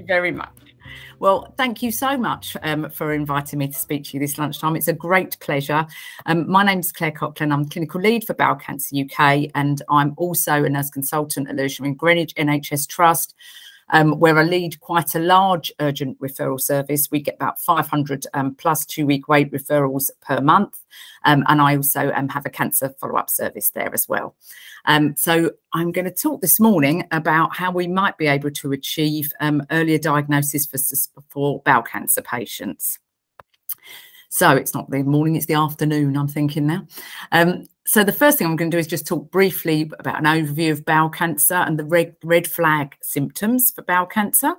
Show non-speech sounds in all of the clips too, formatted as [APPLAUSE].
you very much. Well, thank you so much um, for inviting me to speak to you this lunchtime. It's a great pleasure. Um, my name is Claire Coughlan. I'm clinical lead for Bowel Cancer UK, and I'm also a nurse consultant at Lewisham and Greenwich NHS Trust um, where I lead quite a large urgent referral service. We get about 500 um, plus two week wait referrals per month. Um, and I also um, have a cancer follow up service there as well. Um, so I'm going to talk this morning about how we might be able to achieve um, earlier diagnosis for, for bowel cancer patients. So it's not the morning, it's the afternoon, I'm thinking now. Um, so the first thing I'm going to do is just talk briefly about an overview of bowel cancer and the red, red flag symptoms for bowel cancer.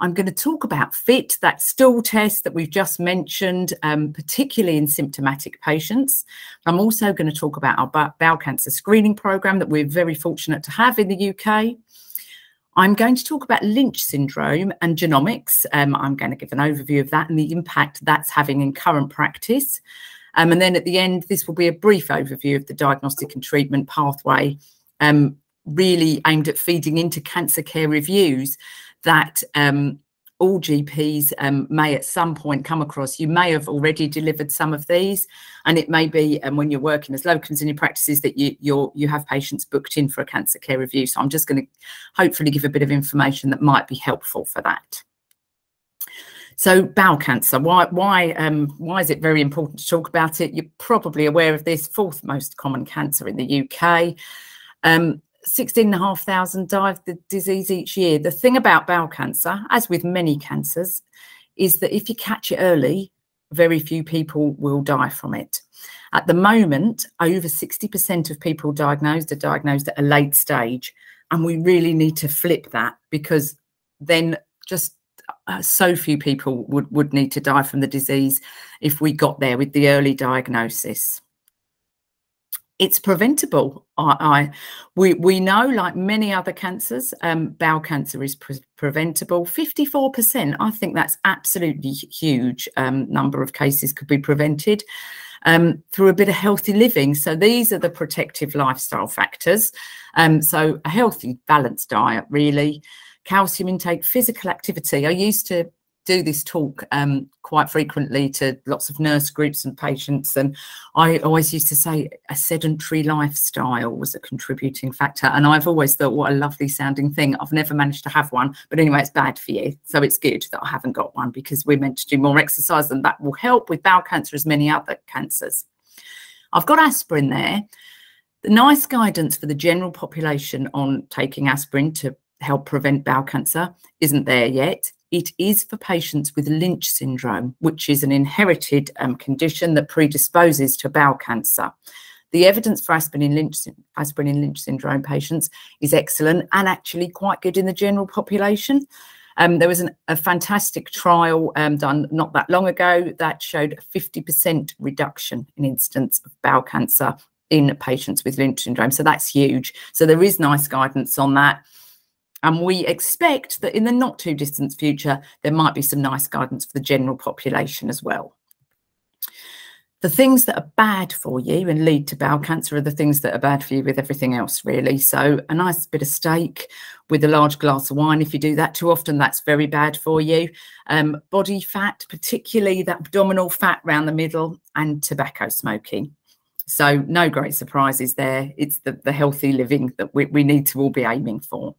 I'm going to talk about FIT, that stool test that we've just mentioned, um, particularly in symptomatic patients. I'm also going to talk about our bowel cancer screening program that we're very fortunate to have in the UK. I'm going to talk about Lynch syndrome and genomics. Um, I'm going to give an overview of that and the impact that's having in current practice. Um, and then at the end, this will be a brief overview of the diagnostic and treatment pathway, um, really aimed at feeding into cancer care reviews that um, all GPs um, may at some point come across. You may have already delivered some of these, and it may be um, when you're working as locums in your practices that you you you have patients booked in for a cancer care review. So I'm just going to hopefully give a bit of information that might be helpful for that. So bowel cancer, why why um, why is it very important to talk about it? You're probably aware of this fourth most common cancer in the UK. Um, 16,500 die of the disease each year. The thing about bowel cancer, as with many cancers, is that if you catch it early, very few people will die from it. At the moment, over 60% of people diagnosed are diagnosed at a late stage. And we really need to flip that because then just uh, so few people would, would need to die from the disease if we got there with the early diagnosis it's preventable. I, I, we we know, like many other cancers, um, bowel cancer is pre preventable. Fifty four percent. I think that's absolutely huge. Um, number of cases could be prevented um, through a bit of healthy living. So these are the protective lifestyle factors. Um, so a healthy, balanced diet, really, calcium intake, physical activity. I used to do this talk um, quite frequently to lots of nurse groups and patients. And I always used to say a sedentary lifestyle was a contributing factor. And I've always thought, what a lovely sounding thing. I've never managed to have one. But anyway, it's bad for you. So it's good that I haven't got one because we're meant to do more exercise and that will help with bowel cancer as many other cancers. I've got aspirin there. The NICE guidance for the general population on taking aspirin to help prevent bowel cancer isn't there yet. It is for patients with Lynch syndrome, which is an inherited um, condition that predisposes to bowel cancer. The evidence for aspirin in, Lynch, aspirin in Lynch syndrome patients is excellent and actually quite good in the general population. Um, there was an, a fantastic trial um, done not that long ago that showed a 50% reduction in incidence of bowel cancer in patients with Lynch syndrome. So that's huge. So there is NICE guidance on that. And we expect that in the not too distant future, there might be some NICE guidance for the general population as well. The things that are bad for you and lead to bowel cancer are the things that are bad for you with everything else, really. So, a nice bit of steak with a large glass of wine, if you do that too often, that's very bad for you. Um, body fat, particularly that abdominal fat around the middle, and tobacco smoking. So, no great surprises there. It's the, the healthy living that we, we need to all be aiming for.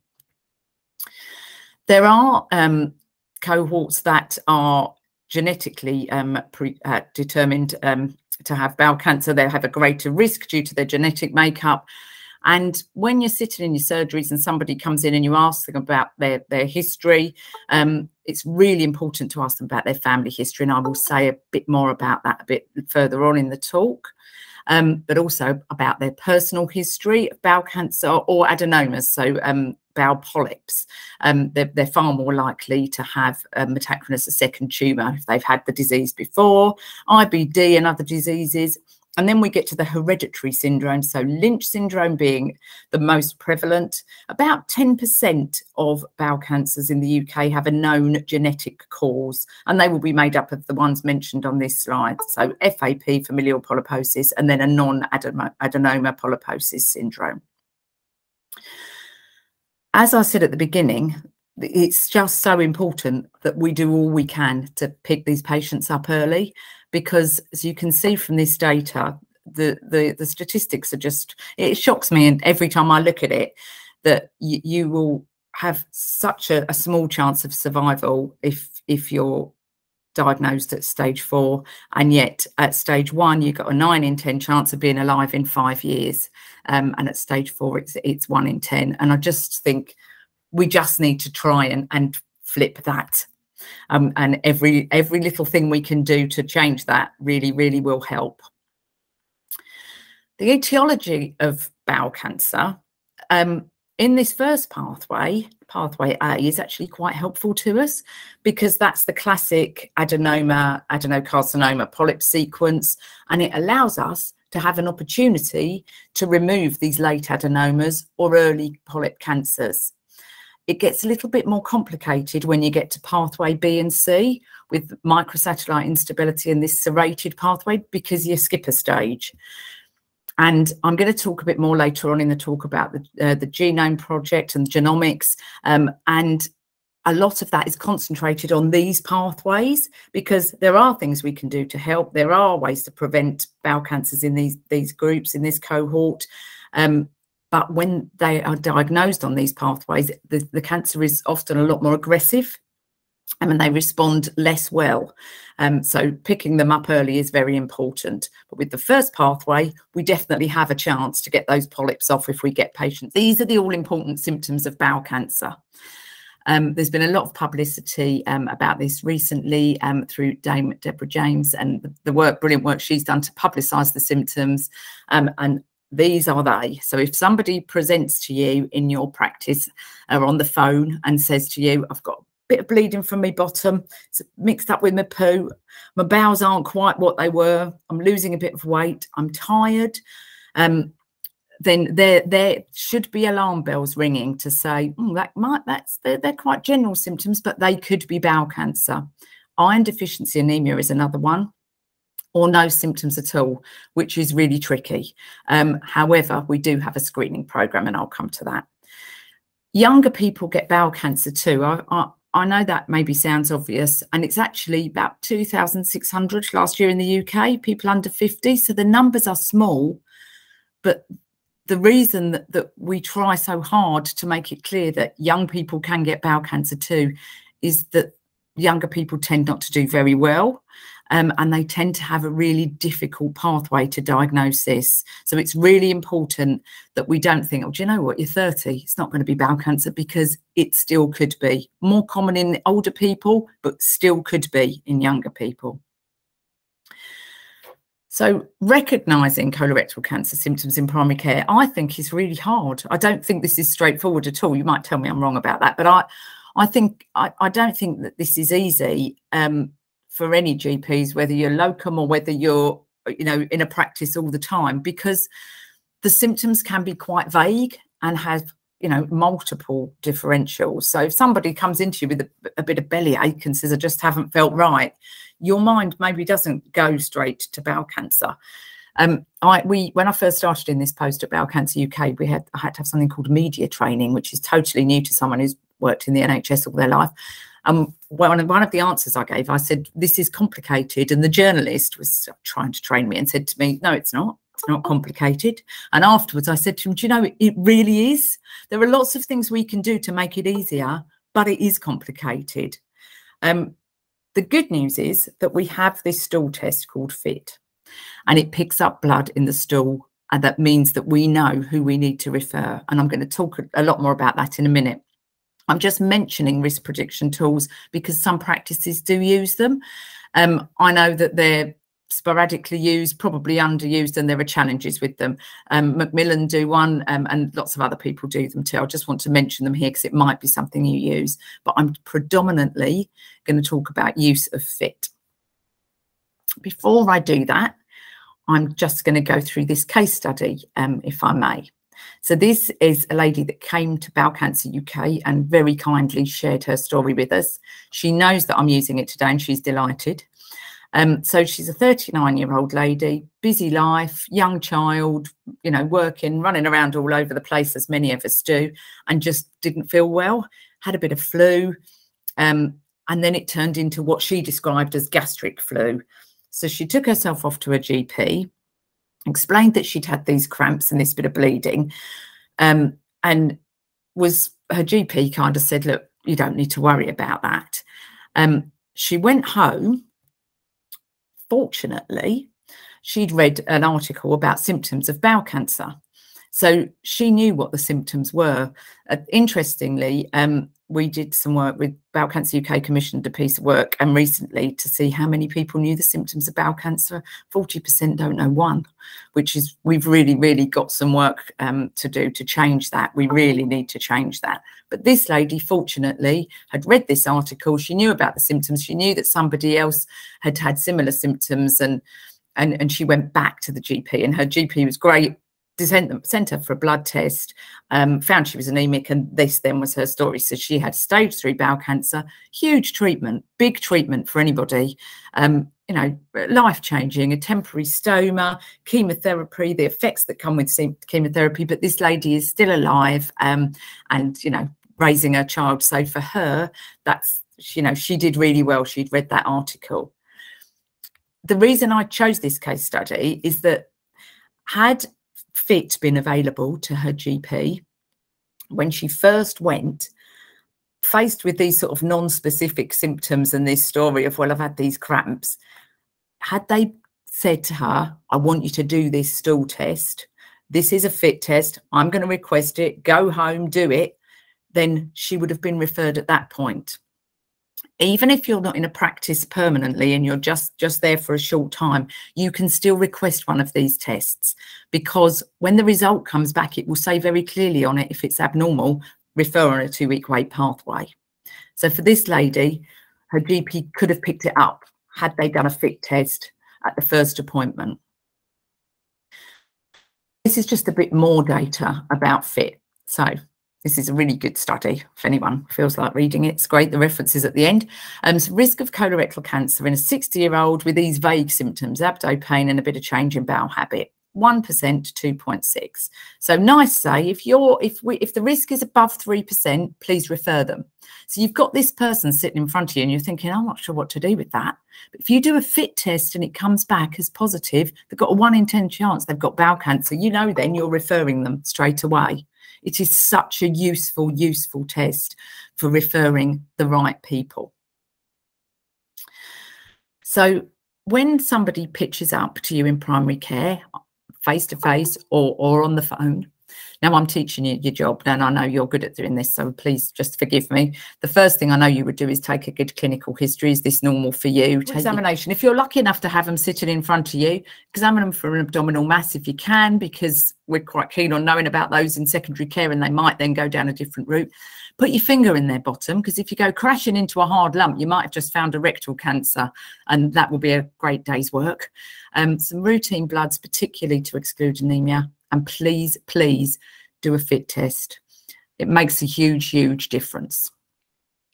There are um, cohorts that are genetically um, pre, uh, determined um, to have bowel cancer. They have a greater risk due to their genetic makeup. And when you're sitting in your surgeries and somebody comes in and you ask them about their, their history, um, it's really important to ask them about their family history. And I will say a bit more about that a bit further on in the talk. Um, but also about their personal history of bowel cancer or adenomas. So um, bowel polyps, um, they're, they're, far more likely to have um, metachronous, a second tumour, if they've had the disease before, IBD and other diseases. And then we get to the hereditary syndrome. So, Lynch syndrome being the most prevalent. About 10% of bowel cancers in the UK have a known genetic cause, and they will be made up of the ones mentioned on this slide. So, FAP, familial polyposis, and then a non adenoma polyposis syndrome as I said at the beginning, it's just so important that we do all we can to pick these patients up early because as you can see from this data the the, the statistics are just it shocks me and every time i look at it that you, you will have such a, a small chance of survival if if you're diagnosed at stage four and yet at stage one you've got a nine in ten chance of being alive in five years. Um, and at stage four it's it's one in ten. And i just think we just need to try and, and flip that. Um, and every every little thing we can do to change that really really will help. The etiology of bowel cancer um, in this first pathway, pathway A is actually quite helpful to us because that's the classic adenoma, adenocarcinoma polyp sequence, and it allows us to have an opportunity to remove these late adenomas or early polyp cancers. It gets a little bit more complicated when you get to pathway B and C with microsatellite instability in this serrated pathway because you skip a stage. And I'm going to talk a bit more later on in the talk about the, uh, the genome project and genomics. Um, and a lot of that is concentrated on these pathways because there are things we can do to help. There are ways to prevent bowel cancers in these, these groups, in this cohort. Um, but when they are diagnosed on these pathways, the, the cancer is often a lot more aggressive and they respond less well. Um, so picking them up early is very important. But with the first pathway, we definitely have a chance to get those polyps off if we get patients. These are the all important symptoms of bowel cancer. Um, there's been a lot of publicity um, about this recently um, through Dame Deborah James and the work, brilliant work she's done to publicise the symptoms. Um, and these are they. So if somebody presents to you in your practice or on the phone and says to you, I've got bit of bleeding from my bottom. It's mixed up with my poo. My bowels aren't quite what they were. I'm losing a bit of weight. I'm tired. Um, then there there should be alarm bells ringing to say mm, that might that's they're, they're quite general symptoms, but they could be bowel cancer. Iron deficiency anemia is another one or no symptoms at all, which is really tricky. Um, however, we do have a screening program, and I'll come to that. Younger people get bowel cancer too. I, I, I know that maybe sounds obvious, and it's actually about 2,600 last year in the UK, people under 50. So the numbers are small, but the reason that, that we try so hard to make it clear that young people can get bowel cancer too is that younger people tend not to do very well um, and they tend to have a really difficult pathway to diagnosis. So it's really important that we don't think, oh, do you know what, you're 30, it's not going to be bowel cancer because it still could be. More common in older people, but still could be in younger people. So recognising colorectal cancer symptoms in primary care, I think is really hard. I don't think this is straightforward at all. You might tell me I'm wrong about that, but I, I think I, I don't think that this is easy. Um, for any GPs, whether you're locum or whether you're, you know, in a practice all the time, because the symptoms can be quite vague and have, you know, multiple differentials. So if somebody comes into you with a, a bit of belly ache and says, I just haven't felt right, your mind maybe doesn't go straight to bowel cancer. Um, I we when I first started in this post at Bowel Cancer UK, we had I had to have something called media training, which is totally new to someone who's worked in the NHS all their life. And one, one of the answers I gave, I said, this is complicated. And the journalist was trying to train me and said to me, no, it's not. It's not complicated. And afterwards, I said to him, do you know, it, really is. There are lots of things we can do to make it easier, but it is complicated. Um, the good news is that we have this stool test called FIT, and it picks up blood in the stool. And that means that we know who we need to refer. And I'm going to talk a lot more about that in a minute. I'm just mentioning risk prediction tools because some practices do use them. Um, I know that they're sporadically used, probably underused, and there are challenges with them. Um, Macmillan do one, um, and lots of other people do them too. I just want to mention them here because it might be something you use, but I'm predominantly going to talk about use of FIT. Before I do that, I'm just going to go through this case study, um, if I may. So this is a lady that came to Bowel Cancer UK and very kindly shared her story with us. She knows that I'm using it today and she's delighted. Um, so she's a 39 year old lady, busy life, young child, you know, working, running around all over the place as many of us do, and just didn't feel well. had a bit of flu, um, and then it turned into what she described as gastric flu. So she took herself off to a GP, explained that she'd had these cramps and this bit of bleeding, um, and was her GP kind of said, "Look, you don't need to worry about that." Um, she went home. Fortunately, she'd read an article about symptoms of bowel cancer. So she knew what the symptoms were. Uh, interestingly, um, we did some work with Bowel Cancer UK commissioned a piece of work and recently to see how many people knew the symptoms of bowel cancer. 40% don't know one, which is we've really, really got some work um, to do to change that. We really need to change that. But this lady, fortunately, had read this article. She knew about the symptoms. She knew that somebody else had had similar symptoms and and, and she went back to the GP and her GP was great sent sent her for a blood test um, found she was anemic and this then was her story. So she had stage three bowel cancer huge treatment big treatment for anybody. Um, you know life changing a temporary stoma chemotherapy the effects that come with chemotherapy but this lady is still alive um, and you know raising her child. So for her that's you know she did really well. She'd read that article. The reason i chose this case study is that had fit been available to her GP when she first went, faced with these sort of non-specific symptoms and this story of, well, I've had these cramps, had they said to her, I want you to do this stool test, this is a fit test, I'm going to request it, go home, do it, then she would have been referred at that point even if you're not in a practice permanently and you're just just there for a short time you can still request one of these tests because when the result comes back it will say very clearly on it if it's abnormal refer on a two week wait pathway. So for this lady her gp could have picked it up had they done a fit test at the first appointment. This is just a bit more data about fit. So this is a really good study if anyone feels like reading it. It's great. The references at the end. Um, so risk of colorectal cancer in a 60 year old with these vague symptoms, abdo pain and a bit of change in bowel habit. 1% to 2.6. So NICE say if you're if we if the risk is above 3%, please refer them. So you've got this person sitting in front of you and you're thinking, I'm not sure what to do with that. But if you do a fit test and it comes back as positive, they've got a one in 10 chance they've got bowel cancer, you know then you're referring them straight away. It is such a useful, useful test for referring the right people. So when somebody pitches up to you in primary care, face to face or, or on the phone, now I'm teaching you your job and I know you're good at doing this, so please just forgive me. The first thing I know you would do is take a good clinical history. Is this normal for you? Take examination. If you're lucky enough to have them sitting in front of you, examine them for an abdominal mass if you can, because we're quite keen on knowing about those in secondary care and they might then go down a different route. Put your finger in their bottom because if you go crashing into a hard lump, you might have just found a rectal cancer and that will be a great day's work. Um, some routine bloods, particularly to exclude anemia and please, please do a fit test. It makes a huge, huge difference.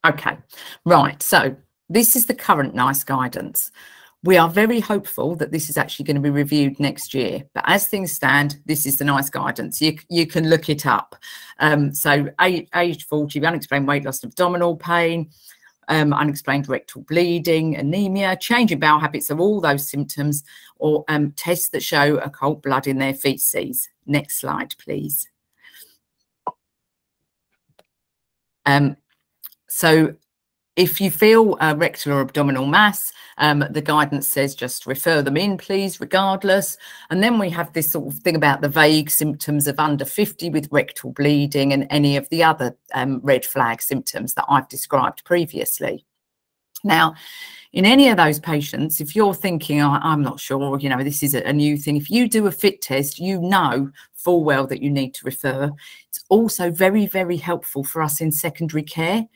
Okay, right. So this is the current NICE guidance. We are very hopeful that this is actually going to be reviewed next year. But as things stand, this is the NICE guidance. You, you can look it up. Um, so age, age 40, unexplained weight loss, abdominal pain, um, unexplained rectal bleeding, anemia, change in bowel habits of all those symptoms, or um, tests that show occult blood in their feces. Next slide, please. Um, so if you feel a rectal or abdominal mass, um, the guidance says just refer them in, please, regardless. And then we have this sort of thing about the vague symptoms of under 50 with rectal bleeding and any of the other um, red flag symptoms that I've described previously. Now, in any of those patients, if you're thinking, oh, I'm not sure, you know, this is a new thing, if you do a fit test, you know full well that you need to refer. It's also very, very helpful for us in secondary care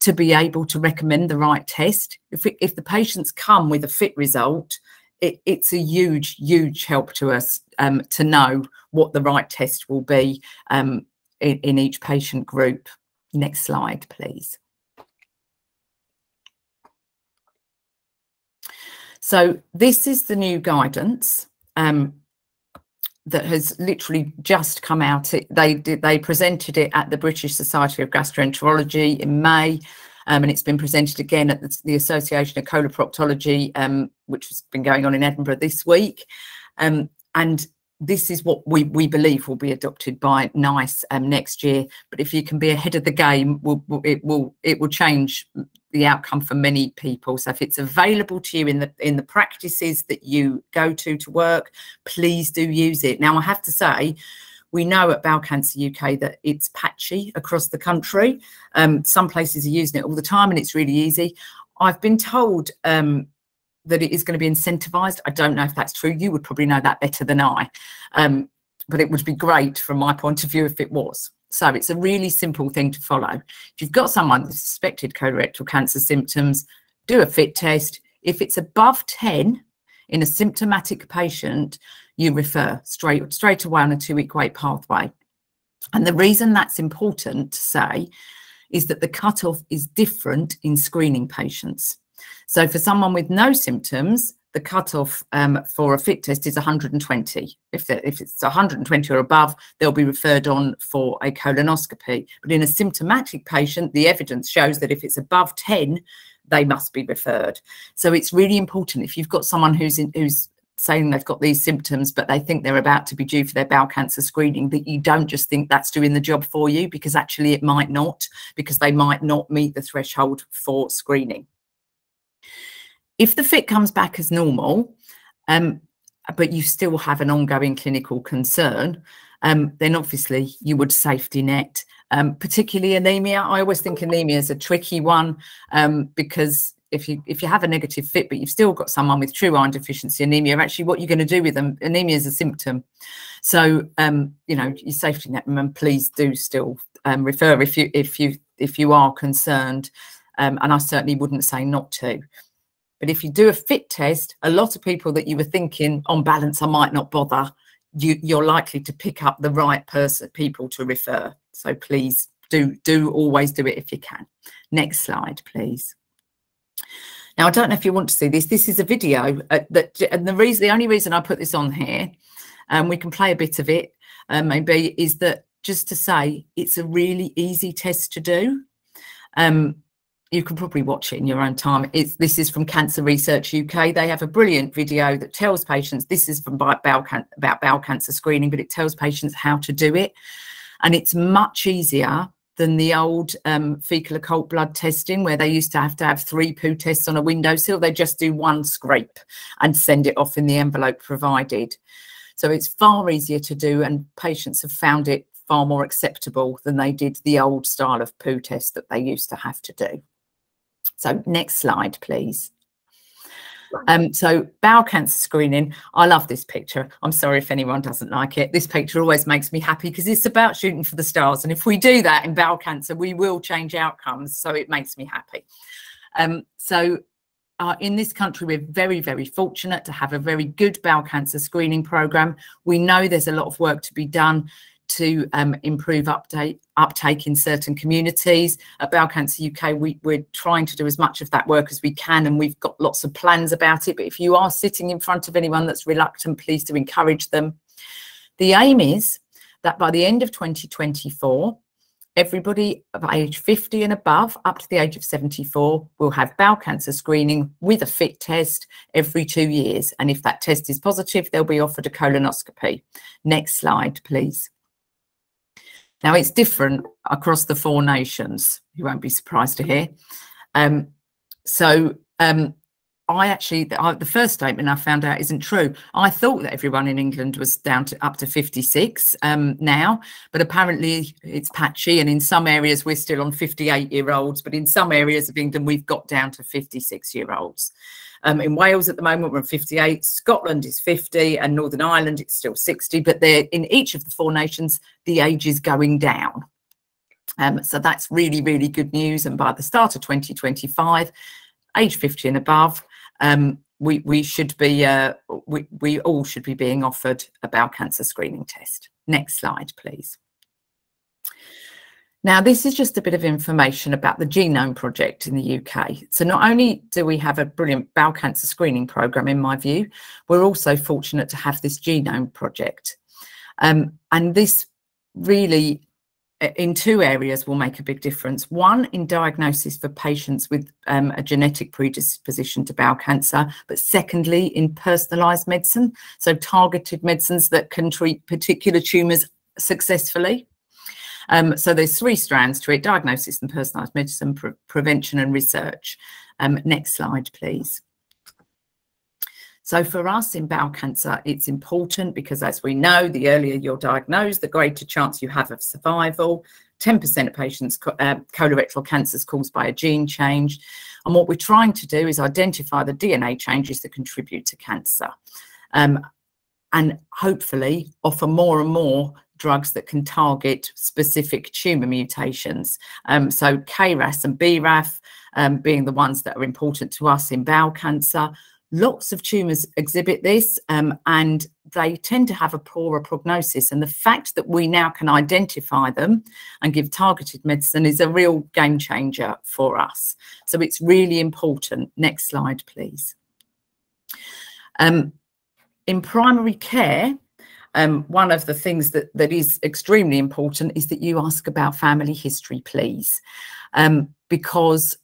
to be able to recommend the right test. If, if the patients come with a fit result, it, it's a huge, huge help to us um, to know what the right test will be um, in, in each patient group. Next slide, please. So this is the new guidance. Um, that has literally just come out. It, they did, they presented it at the British Society of Gastroenterology in May, um, and it's been presented again at the, the Association of Coloproctology, um, which has been going on in Edinburgh this week. Um, and this is what we, we believe will be adopted by NICE um, next year. But if you can be ahead of the game, will, will, it will it will change the outcome for many people. So if it's available to you in the in the practices that you go to to work, please do use it. Now I have to say, we know at Bowel Cancer UK that it's patchy across the country. Um, some places are using it all the time, and it's really easy. I've been told um, that it is going to be incentivized. I don't know if that's true. You would probably know that better than I. Um, but it would be great from my point of view if it was. So it's a really simple thing to follow. If you've got someone with suspected colorectal cancer symptoms, do a fit test. If it's above 10 in a symptomatic patient, you refer straight straight away on a two-week wait pathway. And the reason that's important to say is that the cutoff is different in screening patients. So for someone with no symptoms, the cutoff um, for a fit test is 120. If, if it's 120 or above, they'll be referred on for a colonoscopy. But in a symptomatic patient, the evidence shows that if it's above 10, they must be referred. So it's really important if you've got someone who's in, who's saying they've got these symptoms, but they think they're about to be due for their bowel cancer screening, that you don't just think that's doing the job for you, because actually it might not, because they might not meet the threshold for screening. If the fit comes back as normal, um, but you still have an ongoing clinical concern, um, then obviously you would safety net, um, particularly anemia. I always think anemia is a tricky one um, because if you if you have a negative fit, but you've still got someone with true iron deficiency anemia, actually what you're going to do with them, anemia is a symptom. So um, you know, you safety net and please do still um, refer if you if you if you are concerned. Um, and I certainly wouldn't say not to. But if you do a fit test, a lot of people that you were thinking on balance, I might not bother, you, are likely to pick up the right person, people to refer. So please do, do always do it if you can. Next slide, please. Now, I don't know if you want to see this. This is a video uh, that, and the reason, the only reason I put this on here, and um, we can play a bit of it, uh, maybe, is that just to say it's a really easy test to do. Um, you can probably watch it in your own time. It's this is from Cancer Research UK. They have a brilliant video that tells patients this is from bowel about bowel cancer screening, but it tells patients how to do it, and it's much easier than the old um, fecal occult blood testing where they used to have to have three poo tests on a windowsill. They just do one scrape and send it off in the envelope provided. So it's far easier to do, and patients have found it far more acceptable than they did the old style of poo test that they used to have to do. So next slide, please. Um, so bowel cancer screening, I love this picture. I'm sorry if anyone doesn't like it. This picture always makes me happy because it's about shooting for the stars. And if we do that in bowel cancer, we will change outcomes. So it makes me happy. Um, so uh, in this country, we're very, very fortunate to have a very good bowel cancer screening program. We know there's a lot of work to be done to um, improve update, uptake in certain communities. At Bowel Cancer UK, we, we're trying to do as much of that work as we can, and we've got lots of plans about it. But if you are sitting in front of anyone that's reluctant, please do encourage them. The aim is that by the end of 2024, everybody of age 50 and above, up to the age of 74, will have bowel cancer screening with a fit test every two years. And if that test is positive, they'll be offered a colonoscopy. Next slide, please. Now, it's different across the four nations. You won't be surprised to hear. Um, so um, I actually, the, I, the, first statement I found out isn't true. I thought that everyone in England was down to up to 56 um, now, but apparently it's patchy. And in some areas, we're still on 58 year olds, but in some areas of England, we've got down to 56 year olds. Um, in Wales at the moment, we're on 58. Scotland is 50, and Northern Ireland it's still 60. But they're in each of the four nations, the age is going down. Um, so that's really, really good news. And by the start of 2025, age 50 and above, um, we, we should be, uh, we, we all should be being offered a bowel cancer screening test. Next slide, please. Now, this is just a bit of information about the Genome Project in the UK. So not only do we have a brilliant bowel cancer screening programme, in my view, we're also fortunate to have this Genome Project. Um, and this really in two areas will make a big difference. One, in diagnosis for patients with um, a genetic predisposition to bowel cancer, but secondly, in personalised medicine, so targeted medicines that can treat particular tumours successfully. Um, so there's three strands to it, diagnosis and personalised medicine, pre prevention and research. Um, next slide, please. So for us in bowel cancer, it's important because as we know, the earlier you're diagnosed, the greater chance you have of survival. 10% of patients uh, colorectal cancer is caused by a gene change. And what we're trying to do is identify the DNA changes that contribute to cancer. Um, and hopefully offer more and more drugs that can target specific tumour mutations. Um, so KRAS and BRAF um, being the ones that are important to us in bowel cancer, Lots of tumours exhibit this um, and they tend to have a poorer prognosis. And the fact that we now can identify them and give targeted medicine is a real game changer for us. So it's really important. Next slide, please. Um, in primary care, um, one of the things that, that is extremely important is that you ask about family history, please, um, because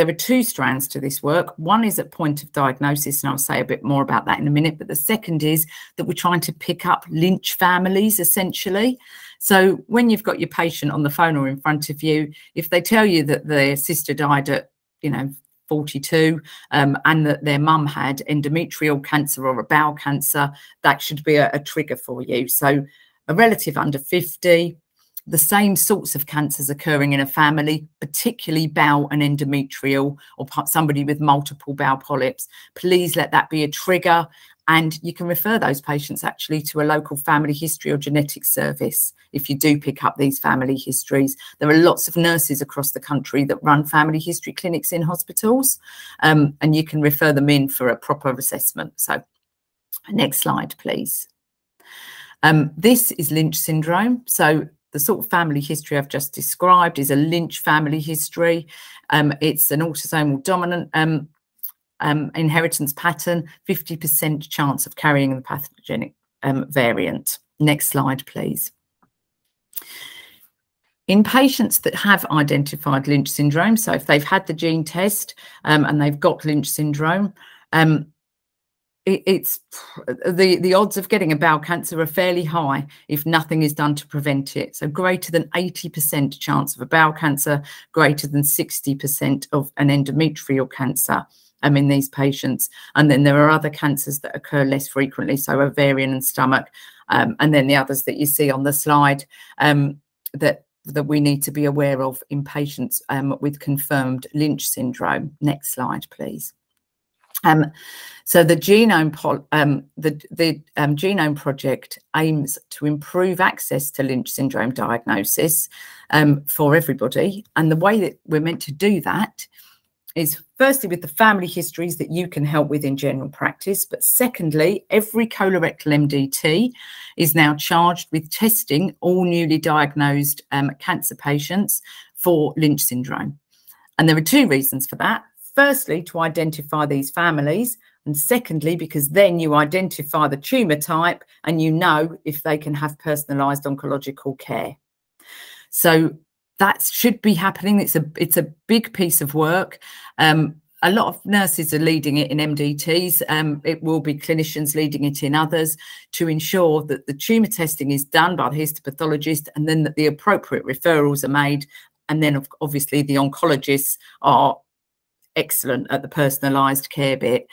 there are two strands to this work. One is at point of diagnosis, and I'll say a bit more about that in a minute. But the second is that we're trying to pick up Lynch families, essentially. So when you've got your patient on the phone or in front of you, if they tell you that their sister died at, you know, 42 um, and that their mum had endometrial cancer or a bowel cancer, that should be a, a trigger for you. So a relative under 50, the same sorts of cancers occurring in a family, particularly bowel and endometrial, or somebody with multiple bowel polyps, please let that be a trigger. And you can refer those patients actually to a local family history or genetics service if you do pick up these family histories. There are lots of nurses across the country that run family history clinics in hospitals, um, and you can refer them in for a proper assessment. So, next slide, please. Um, this is Lynch syndrome. So the sort of family history I've just described is a Lynch family history. Um, it's an autosomal dominant um, um, inheritance pattern, 50% chance of carrying the pathogenic um, variant. Next slide, please. In patients that have identified Lynch syndrome, so if they've had the gene test um, and they've got Lynch syndrome, um, it, it's the the odds of getting a bowel cancer are fairly high if nothing is done to prevent it. So greater than 80% chance of a bowel cancer, greater than 60% of an endometrial cancer um, in these patients. And then there are other cancers that occur less frequently, so ovarian and stomach, um, and then the others that you see on the slide um, that that we need to be aware of in patients um, with confirmed Lynch syndrome. Next slide, please. Um, so the genome um, the the um, genome project aims to improve access to Lynch syndrome diagnosis um, for everybody, and the way that we're meant to do that is firstly with the family histories that you can help with in general practice, but secondly, every colorectal MDT is now charged with testing all newly diagnosed um, cancer patients for Lynch syndrome, and there are two reasons for that firstly, to identify these families, and secondly, because then you identify the tumour type and you know if they can have personalised oncological care. So that should be happening. It's a it's a big piece of work. Um, a lot of nurses are leading it in MDTs. Um, it will be clinicians leading it in others to ensure that the tumour testing is done by the histopathologist and then that the appropriate referrals are made. And then, obviously, the oncologists are excellent at the personalised care bit.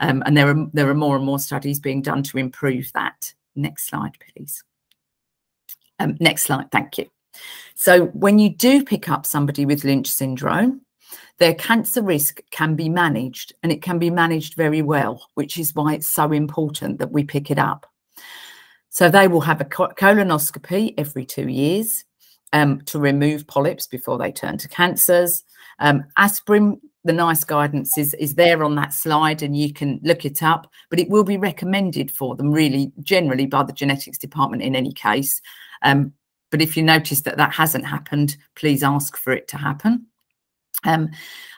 Um, and there are there are more and more studies being done to improve that. Next slide, please. Um, next slide, thank you. So when you do pick up somebody with Lynch syndrome, their cancer risk can be managed and it can be managed very well, which is why it's so important that we pick it up. So they will have a colonoscopy every two years um, to remove polyps before they turn to cancers. Um, aspirin the NICE guidance is, is there on that slide and you can look it up, but it will be recommended for them really generally by the genetics department in any case. Um, but if you notice that that hasn't happened, please ask for it to happen. Um,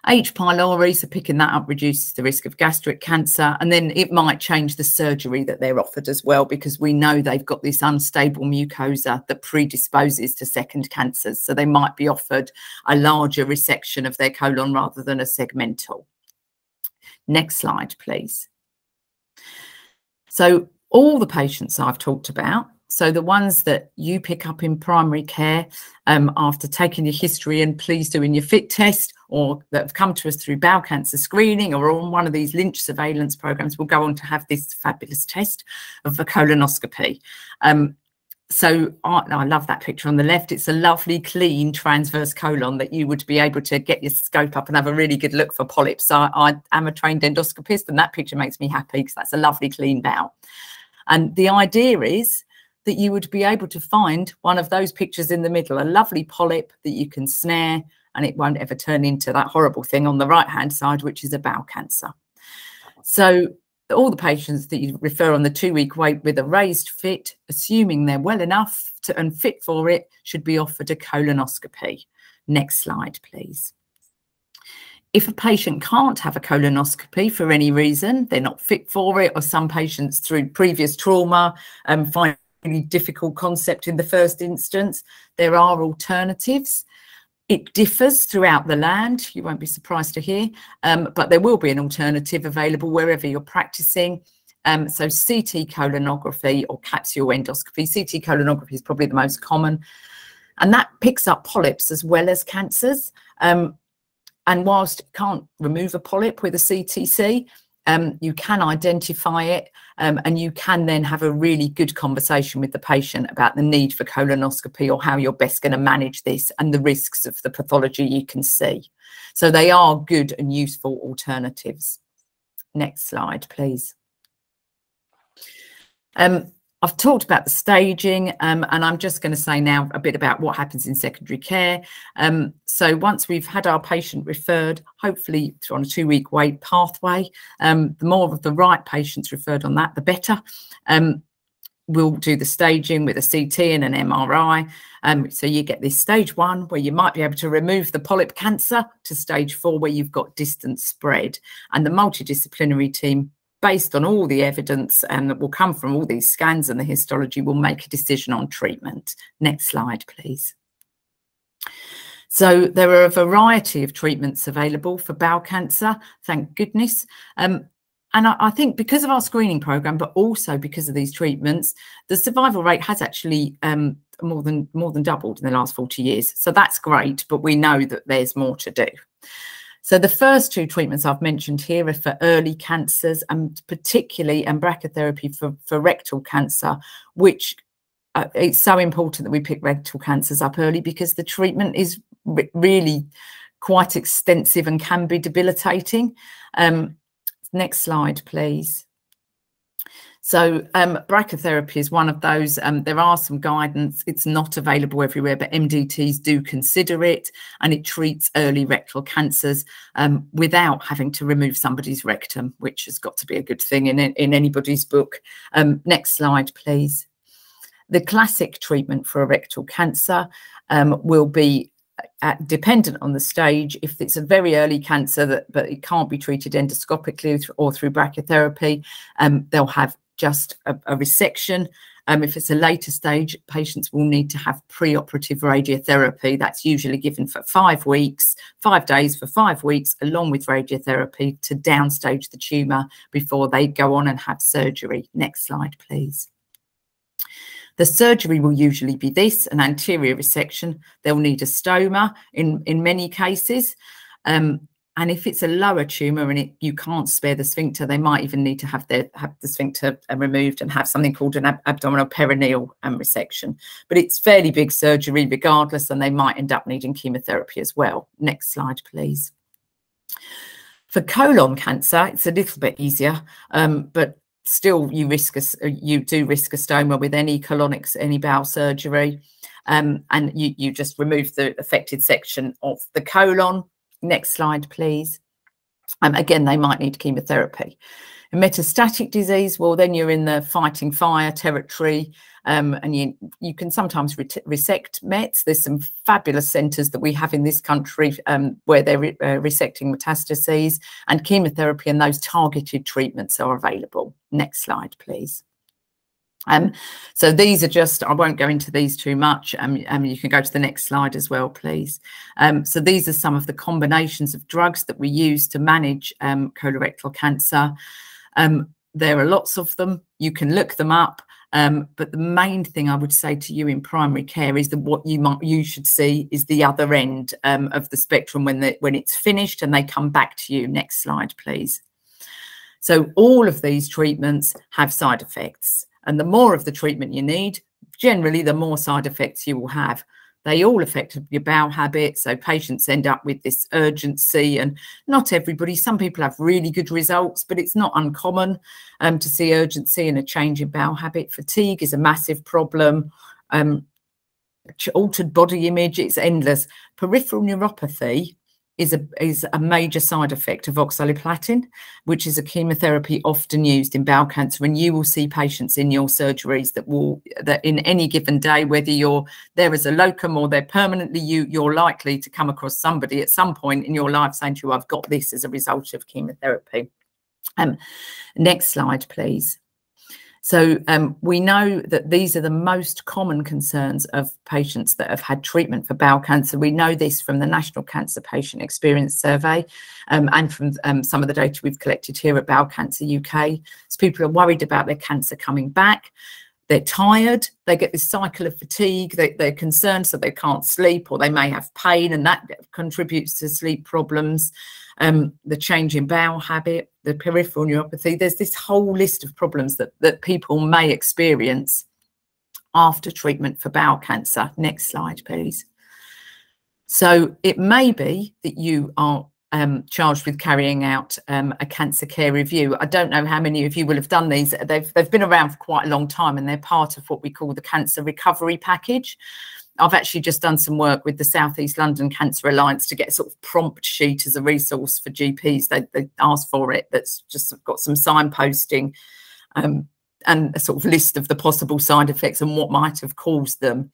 H. pylori, so picking that up reduces the risk of gastric cancer. And then it might change the surgery that they're offered as well, because we know they've got this unstable mucosa that predisposes to second cancers. So they might be offered a larger resection of their colon rather than a segmental. Next slide, please. So all the patients I've talked about so the ones that you pick up in primary care um, after taking your history and please doing your fit test or that have come to us through bowel cancer screening or on one of these Lynch surveillance programs will go on to have this fabulous test of a colonoscopy. Um, so I, love that picture on the left. It's a lovely, clean transverse colon that you would be able to get your scope up and have a really good look for polyps. I, I am a trained endoscopist and that picture makes me happy because that's a lovely, clean bowel. And the idea is that you would be able to find one of those pictures in the middle, a lovely polyp that you can snare and it won't ever turn into that horrible thing on the right hand side, which is a bowel cancer. So all the patients that you refer on the two week wait with a raised fit, assuming they're well enough to, and fit for it, should be offered a colonoscopy. Next slide, please. If a patient can't have a colonoscopy for any reason, they're not fit for it, or some patients through previous trauma um, find really difficult concept in the first instance. There are alternatives. It differs throughout the land, you won't be surprised to hear, um, but there will be an alternative available wherever you're practicing. Um, so CT colonography or capsule endoscopy, CT colonography is probably the most common, and that picks up polyps as well as cancers. Um, and whilst it can't remove a polyp with a CTC, um, you can identify it um, and you can then have a really good conversation with the patient about the need for colonoscopy or how you're best going to manage this and the risks of the pathology you can see. So they are good and useful alternatives. Next slide, please. Um, I've talked about the staging, um, and I'm just going to say now a bit about what happens in secondary care. Um, so once we've had our patient referred, hopefully on a two-week wait pathway, um, the more of the right patients referred on that, the better. Um, we'll do the staging with a CT and an MRI. Um, so you get this stage one where you might be able to remove the polyp cancer to stage four where you've got distant spread. And the multidisciplinary team based on all the evidence and that will come from all these scans and the histology, will make a decision on treatment. Next slide, please. So there are a variety of treatments available for bowel cancer, thank goodness. Um, and I, I, think because of our screening program, but also because of these treatments, the survival rate has actually um, more than more than doubled in the last 40 years. So that's great, but we know that there's more to do. So the first two treatments I've mentioned here are for early cancers and particularly and brachytherapy for, for rectal cancer, which uh, it's so important that we pick rectal cancers up early because the treatment is re really quite extensive and can be debilitating. Um, next slide, please. So um, brachytherapy is one of those. Um, there are some guidance. It's not available everywhere, but MDTs do consider it, and it treats early rectal cancers um, without having to remove somebody's rectum, which has got to be a good thing in in anybody's book. Um, next slide, please. The classic treatment for a rectal cancer um, will be uh, dependent on the stage. If it's a very early cancer, that but it can't be treated endoscopically or through brachytherapy, um, they'll have just a, a resection. Um, if it's a later stage, patients will need to have preoperative radiotherapy. That's usually given for five weeks, five days for five weeks, along with radiotherapy to downstage the tumour before they go on and have surgery. Next slide, please. The surgery will usually be this, an anterior resection. They'll need a stoma in, in many cases. Um, and if it's a lower tumor and it, you can't spare the sphincter, they might even need to have have the sphincter uh, removed and have something called an ab abdominal perineal um, resection. But it's fairly big surgery regardless, and they might end up needing chemotherapy as well. Next slide, please. For colon cancer, it's a little bit easier, um, but still you risk a, uh, you do risk a stoma with any colonics, any bowel surgery, um, and you you just remove the affected section of the colon Next slide, please. Um, again, they might need chemotherapy. Metastatic disease, well, then you're in the fighting fire territory, um, and you you can sometimes re resect Mets. There's some fabulous centres that we have in this country um, where they're re uh, resecting metastases, and chemotherapy and those targeted treatments are available. Next slide, please. Um, so these are just, I won't go into these too much. Um, um, you can go to the next slide as well, please. Um, so these are some of the combinations of drugs that we use to manage um, colorectal cancer. Um, there are lots of them. You can look them up. But the main thing I would say to you in primary care is that what you might you should see is the other end of the spectrum when the, when it's finished and they come back to you. Next slide, please. So all of these treatments have side effects. And the more of the treatment you need, generally, the more side effects you will have. They all affect your bowel habit. So patients end up with this urgency, and not everybody. Some people have really good results, but it's not uncommon um, to see urgency and a change in bowel habit. Fatigue is a massive problem. Um, altered body image, it's endless. Peripheral neuropathy is a is a major side effect of oxaliplatin, which is a chemotherapy often used in bowel cancer. And you will see patients in your surgeries that will that in any given day, whether you're there as a locum or they're permanently, you you're likely to come across somebody at some point in your life saying to you, "I've got this as a result of chemotherapy." Um, next slide, please. So um, we know that these are the most common concerns of patients that have had treatment for bowel cancer. We know this from the National Cancer Patient Experience Survey um, and from um, some of the data we've collected here at Bowel Cancer UK. So people are worried about their cancer coming back. They're tired, they get this cycle of fatigue, they, they're concerned so they can't sleep or they may have pain and that contributes to sleep problems um, the change in bowel habit, the peripheral neuropathy. There's this whole list of problems that, that people may experience after treatment for bowel cancer. Next slide, please. So it may be that you are um, charged with carrying out um, a cancer care review. I don't know how many of you will have done these. They've, they've been around for quite a long time and they're part of what we call the cancer recovery package. I've actually just done some work with the Southeast London Cancer Alliance to get a sort of prompt sheet as a resource for GPs. They, they asked for it. That's just got some signposting um, and a sort of list of the possible side effects and what might have caused them.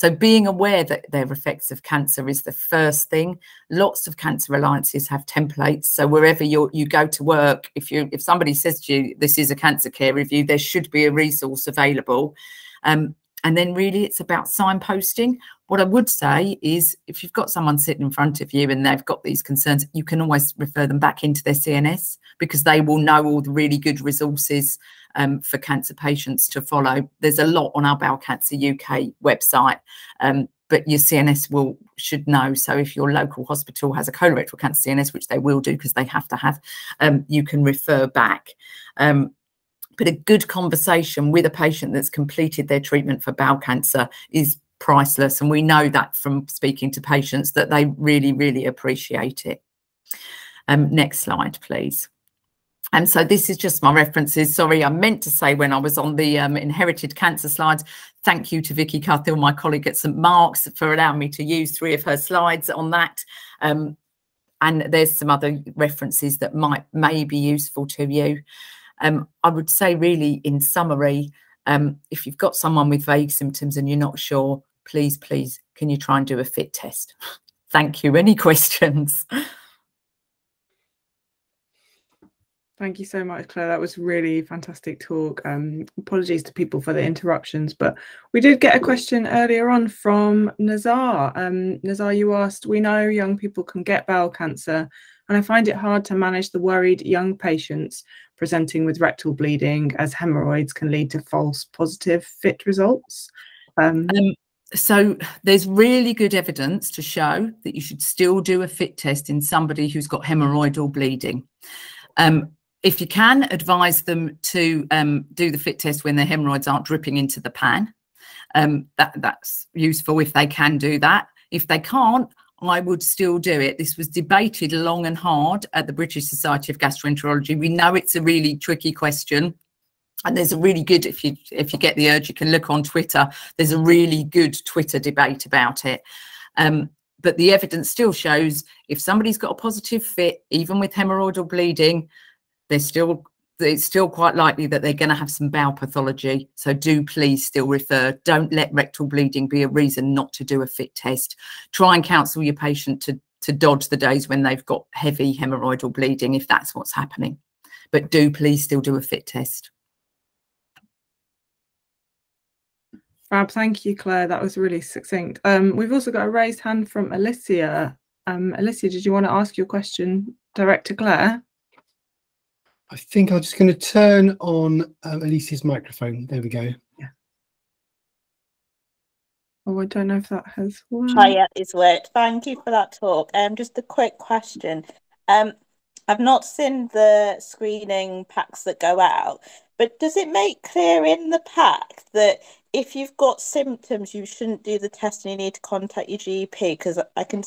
So being aware that there are effects of cancer is the first thing. Lots of cancer alliances have templates. So wherever you you go to work, if you if somebody says to you this is a cancer care review, there should be a resource available. Um, and then really it's about signposting. What I would say is if you've got someone sitting in front of you and they've got these concerns, you can always refer them back into their CNS because they will know all the really good resources um, for cancer patients to follow. There's a lot on our Bowel Cancer UK website. Um, but your CNS will should know. So if your local hospital has a colorectal cancer CNS, which they will do because they have to have, um, you can refer back. But a good conversation with a patient that's completed their treatment for bowel cancer is priceless. And we know that from speaking to patients that they really, really appreciate it. Um, next slide, please. And so this is just my references. Sorry, I meant to say when I was on the um, inherited cancer slides, thank you to Vicky Cuthill, my colleague at St Mark's, for allowing me to use three of her slides on that. Um, and there's some other references that might may be useful to you. Um, I would say, really, in summary, um, if you've got someone with vague symptoms and you're not sure, please, please, can you try and do a fit test? [LAUGHS] Thank you. Any [LAUGHS] questions? Thank you so much, Claire. That was really fantastic talk. Um, apologies to people for the interruptions, but we did get a question earlier on from Nazar. Um, Nazar, you asked, we know young people can get bowel cancer, and I find it hard to manage the worried young patients presenting with rectal bleeding as hemorrhoids can lead to false positive fit results. Um, um, so there's really good evidence to show that you should still do a fit test in somebody who's got hemorrhoidal bleeding. Um, if you can, advise them to um, do the fit test when their hemorrhoids aren't dripping into the pan. Um, that, that's useful if they can do that. If they can't, I would still do it. This was debated long and hard at the British Society of Gastroenterology. We know it's a really tricky question. And there's a really good, if you if you get the urge, you can look on Twitter. There's a really good Twitter debate about it. Um, but the evidence still shows if somebody's got a positive fit, even with hemorrhoidal bleeding, they're still it's still quite likely that they're going to have some bowel pathology. So do please still refer. Don't let rectal bleeding be a reason not to do a fit test. Try and counsel your patient to to dodge the days when they've got heavy hemorrhoidal bleeding if that's what's happening. But do please still do a fit test. Fab, thank you, Claire. That was really succinct. Um, we've also got a raised hand from Alicia. Um, Alicia, did you want to ask your question direct to Claire? I think I'm just going to turn on um, Alicia's microphone. There we go. Yeah. Oh, I don't know if that has worked. Hi, yeah, it's worked. Thank you for that talk. Um, just a quick question. Um, I've not seen the screening packs that go out, but does it make clear in the pack that if you've got symptoms, you shouldn't do the test and you need to contact your GP? Because I can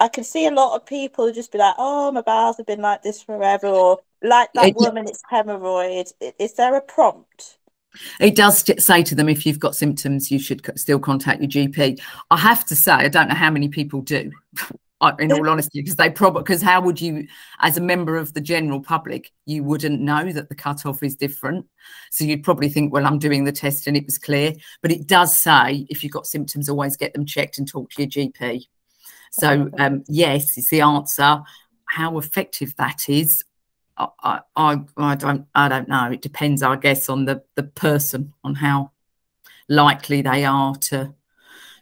I can see a lot of people just be like, "Oh, my bowels have been like this forever," or like that it, woman, it's hemorrhoid. Is there a prompt? It does say to them if you've got symptoms, you should still contact your GP. I have to say, I don't know how many people do. [LAUGHS] in all [LAUGHS] honesty, because they probably because how would you, as a member of the general public, you wouldn't know that the cutoff is different. So you'd probably think, well, I'm doing the test and it was clear. But it does say if you've got symptoms, always get them checked and talk to your GP. So um, yes, is the answer. How effective that is, I, I, I don't I don't know. It depends, I guess, on the the person on how likely they are to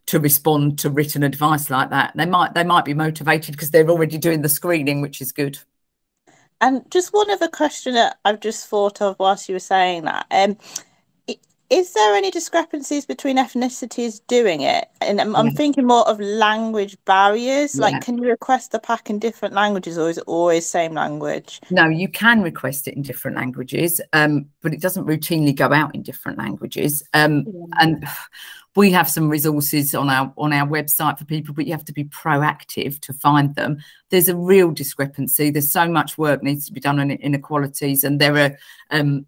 to respond to written advice like that. They might they might be motivated because they're already doing the screening, which is good. And just one other question that I've just thought of whilst you were saying that. Um, is there any discrepancies between ethnicities doing it? And I'm, I'm thinking more of language barriers. Yeah. Like, can you request the pack in different languages, or is it always same language? No, you can request it in different languages, um, but it doesn't routinely go out in different languages. Um, yeah. And [SIGHS] we have some resources on our on our website for people, but you have to be proactive to find them. There's a real discrepancy. There's so much work needs to be done on inequalities, and there are um,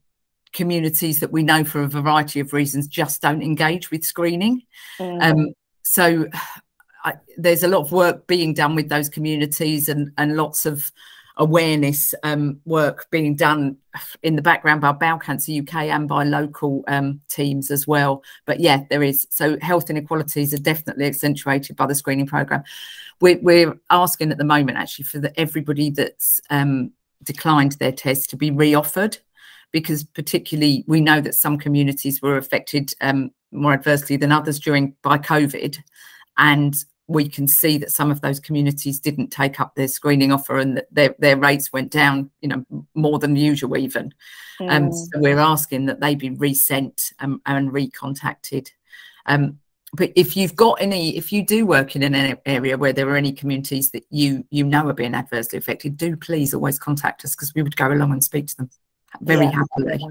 communities that we know for a variety of reasons just don't engage with screening. Mm. Um, so I, there's a lot of work being done with those communities and, and lots of awareness um, work being done in the background by Bowel Cancer UK and by local um, teams as well. But yeah, there is. So health inequalities are definitely accentuated by the screening programme. We're, we're asking at the moment actually for the, everybody that's um, declined their test to be reoffered because particularly we know that some communities were affected um, more adversely than others during by COVID, and we can see that some of those communities didn't take up their screening offer and that their, their rates went down, you know, more than usual even. Um, mm. Um, so we're asking that they be resent um, and recontacted. Um, but if you've got any, if you do work in an area where there are any communities that you you know are being adversely affected, do please always contact us because we would go along and speak to them very yeah. happily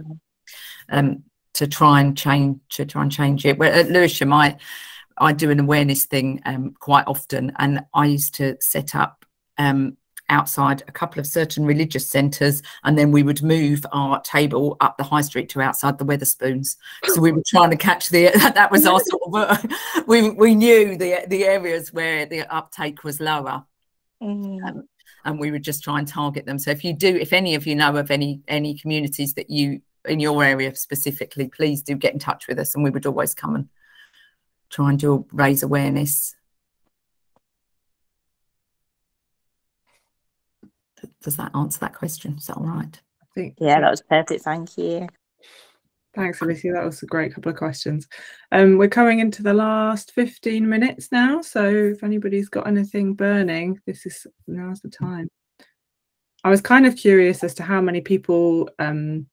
um, to try and change to try and change it. Well, at Lewisham, I I do an awareness thing um, quite often, and I used to set up um, outside a couple of certain religious centres, and then we would move our table up the high street to outside the Wetherspoons. So we were trying to catch the [LAUGHS] that was our sort of [LAUGHS] we we knew the the areas where the uptake was lower. Mm. Um, and we would just try and target them. So if you do, if any of you know of any any communities that you in your area specifically, please do get in touch with us, and we would always come and try and do raise awareness. Does that answer that question? Is that all right? I think yeah, that was perfect. Thank you. Thanks, Alicia. That was a great couple of questions. Um, we're coming into the last 15 minutes now. So if anybody's got anything burning, this is now's the time. I was kind of curious as to how many people um,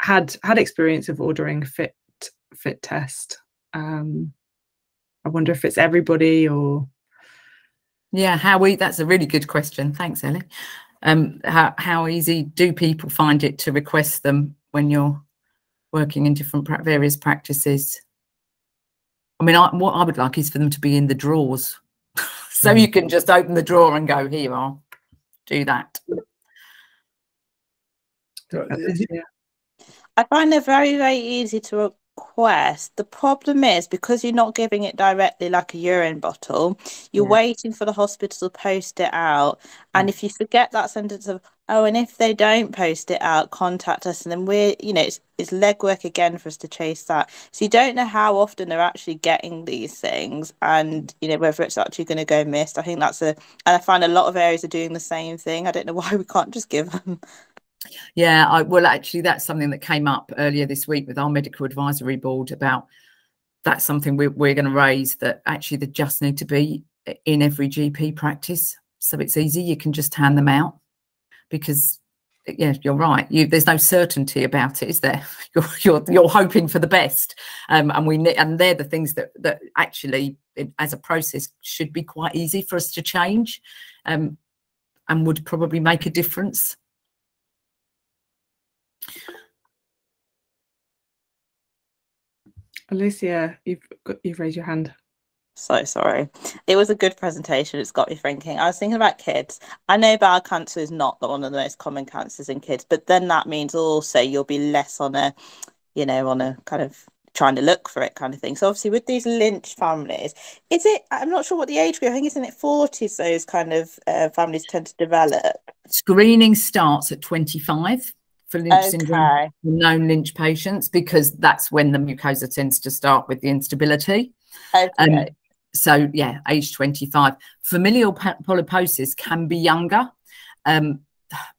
had had experience of ordering fit fit test. Um, I wonder if it's everybody or yeah, how we that's a really good question. Thanks, Ellie. Um, how how easy do people find it to request them when you're working in different pra various practices. I mean, I, what I would like is for them to be in the drawers. [LAUGHS] so mm. you can just open the drawer and go, here you are, do that. I find it very, very easy to request. the problem is because you're not giving it directly like a urine bottle, you're Yeah. waiting for the hospital to post it out. And if you forget that sentence of, oh, and if they don't post it out, contact us. And then we're, you know, it's, it's legwork again for us to chase that. So you don't know how often they're actually getting these things and, you know, whether it's actually going to go missed. I think that's a, and I find a lot of areas are doing the same thing. I don't know [LAUGHS] why we can't just give them. Yeah, I well actually that's something that came up earlier this week with our medical advisory board about that's something we're, we're going to raise that actually they just need to be in every GP practice. So it's easy, you can just hand them out because yeah, you're right. You, there's no certainty about it, is there? [LAUGHS] You're you're, you're hoping for the best, um, and we and they're the things that that actually, it, as a process, should be quite easy for us to change, um, and would probably make a difference. Alicia, you've got, you've raised your hand. So sorry. It was a good presentation. It's got me thinking. I was thinking about kids. I know bowel cancer is not the- one of the most common cancers in kids, but then that means also you'll be less on a, you know, on a kind of trying to look for it kind of thing. So obviously with these Lynch families, is it? I'm not sure what the age group. I think it's in it 40s. Those kind of uh, families tend to develop. Screening starts at 25 for Lynch syndrome Okay. known Lynch patients because that's when the mucosa tends to start with the instability. Okay. Um, so yeah, age 25. Familial polyposis can be younger, um,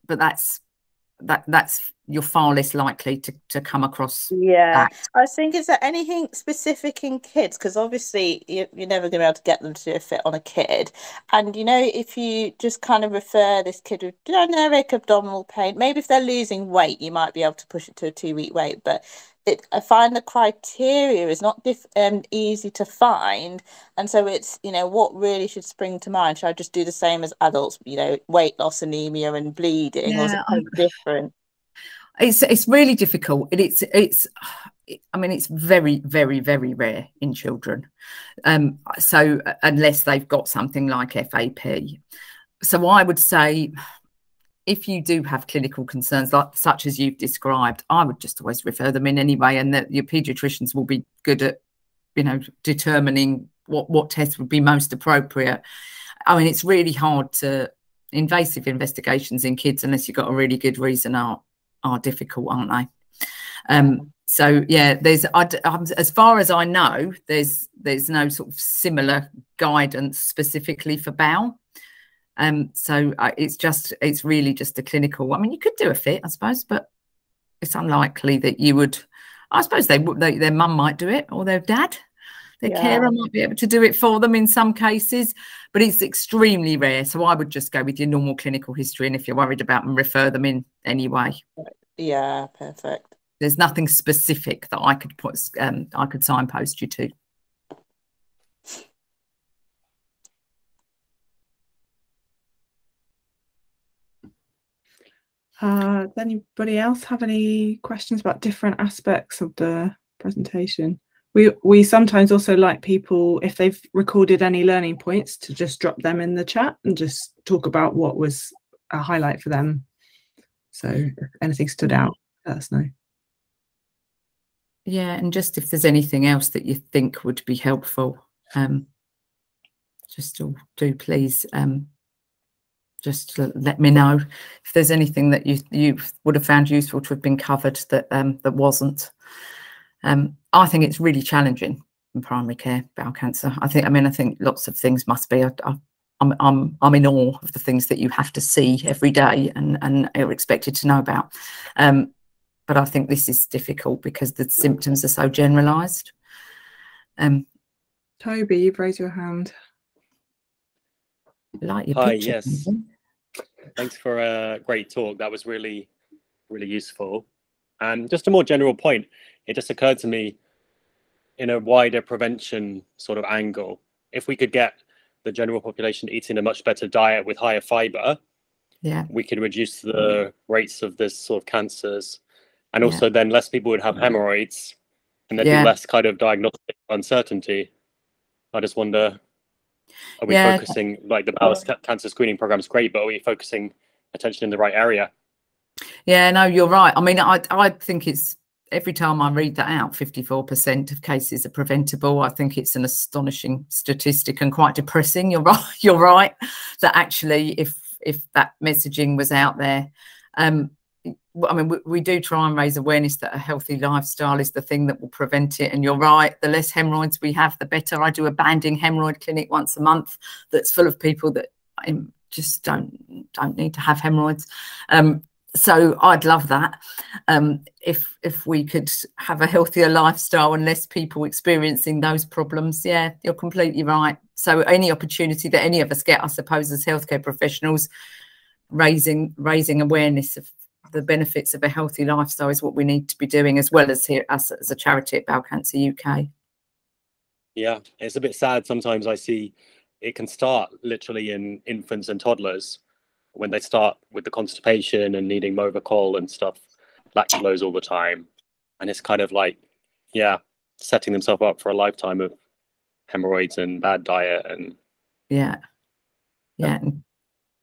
but that's that that's you're far less likely to, to come across Yeah, that. I think is there anything specific in kids? Because obviously you, you're never going to be able to get them to do a fit on a kid. And you know, if you just kind of refer this kid with generic abdominal pain, maybe if they're losing weight, you might be able to push it to a two week wait. But it, I find the criteria is not diff, um, easy to find. And so it's, you know, what really should spring to mind? Should I just do the same as adults, you know, weight loss, anemia, and bleeding, or is it Yeah, kind of different? It's it's really difficult. It, it's it's I mean it's very very very rare in children. Um, so unless they've got something like FAP, so I would say if you do have clinical concerns like such as you've described, I would just always refer them in anyway, and that your paediatricians will be good at you know determining what what test would be most appropriate. I mean it's really hard to invasive investigations in kids unless you've got a really good reason are are difficult, aren't they? Um, so yeah, there's I, um, as far as I know, there's there's no sort of similar guidance specifically for bowel. Um, so uh, it's just it's really just a clinical. I mean, you could do a fit, I suppose, but it's unlikely that you would. I suppose they would. They, their mum might do it, or their dad, their Yeah. carer might be able to do it for them in some cases, but it's extremely rare. So I would just go with your normal clinical history, and if you're worried about them, refer them in anyway. Yeah, perfect. There's nothing specific that I could put. Um, I could signpost you to. Uh, does anybody else have any questions about different aspects of the presentation? We we sometimes also like people if they've recorded any learning points to just drop them in the chat and just talk about what was a highlight for them. So if anything stood out, let us know. Yeah, and just if there's anything else that you think would be helpful, um, just do, please um, just let me know if there's anything that you you would have found useful to have been covered that um, that wasn't. Um, I think it's really challenging in primary care bowel cancer. I think I mean I think lots of things must be. I, I, I'm I'm I'm in awe of the things that you have to see every day and and are expected to know about. Um, but I think this is difficult because the symptoms are so generalised. Um, Toby, you've raised your hand. like your Hi, picture. yes. Susan. Thanks for a great talk. That was really, really useful. And just a more general point, it just occurred to me in a wider prevention sort of angle, if we could get the general population eating a much better diet with higher fiber, Yeah, we could reduce the rates of this sort of cancers. And Yeah. also then less people would have hemorrhoids and there'd Yeah. be less kind of diagnostic uncertainty. I just wonder, are we Yeah. focusing, like the bowel ca- cancer screening program is great, but are we focusing attention in the right area? yeah, no, you're right. I mean, I I think it's every time I read that out, 54% of cases are preventable. I think it's an astonishing statistic and quite depressing. You're [LAUGHS] right. You're right that actually, if if that messaging was out there, um, I mean, we, we, do try and raise awareness that a healthy lifestyle is the thing that will prevent it. And you're right, the less hemorrhoids we have, the better. I do a banding hemorrhoid clinic once a month that's full of people that just don't don't need to have hemorrhoids. Um, so I'd love that um, if if we could have a healthier lifestyle and less people experiencing those problems. Yeah, you're completely right. So any opportunity that any of us get, I suppose, as healthcare professionals, raising raising awareness of the benefits of a healthy lifestyle is what we need to be doing, as well as here us as a charity at Bowel Cancer UK. Yeah, it's a bit sad sometimes. I see it can start literally in infants and toddlers when they start with the constipation and needing Movicol and stuff, lactulose all the time, and it's kind of like, yeah, setting themselves up for a lifetime of hemorrhoids and bad diet and yeah, yeah, yeah,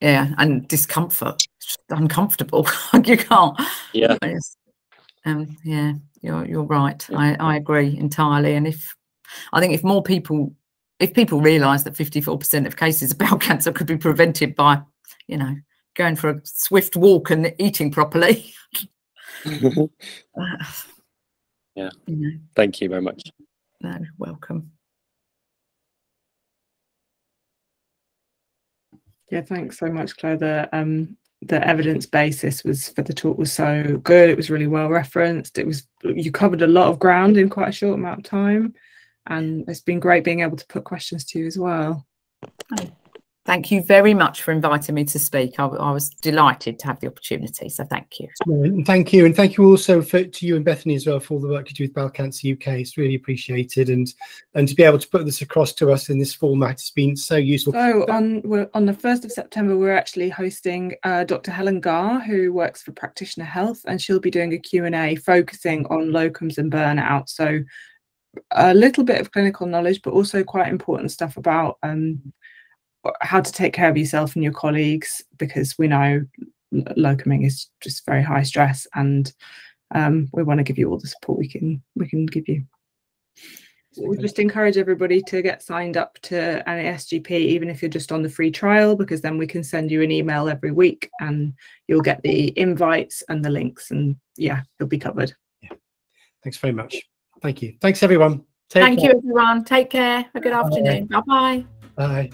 and discomfort, it's uncomfortable. [LAUGHS] you can't. Yeah. Um. Yeah. You're you're right. I I agree entirely. And if I think if more people if people realise that 54% of cases of bowel [LAUGHS] cancer could be prevented by, you know, going for a swift walk and eating properly. [LAUGHS] yeah. You know. Thank you very much. No, welcome. Yeah, thanks so much, Claire. The um the evidence basis was for the talk was so good. It was really well referenced. It was you covered a lot of ground in quite a short amount of time and it's been great being able to put questions to you as well. Thank you very much for inviting me to speak. I, I, was delighted to have the opportunity, so thank you. Thank you, and thank you also for, to you and Bethany as well for all the work you do with Bowel Cancer UK. It's really appreciated, and and to be able to put this across to us in this format has been so useful. So on on the first of September, we're actually hosting uh, Dr. Helen Garr, who works for Practitioner Health, and she'll be doing a Q and A focusing on locums and burnout. So a little bit of clinical knowledge, but also quite important stuff about um, how to take care of yourself and your colleagues, because we know locuming is just very high stress, and um, we want to give you all the support we can we can give you. we just encourage everybody to get signed up to NASGP, even if you're just on the free trial, because then we can send you an email every week and you'll get the invites and the links, and yeah, you'll be covered. Yeah. Thanks very much. Thank you. Thanks, everyone. Take Thank care. you, everyone. Take care. A good afternoon. Bye-bye. Bye.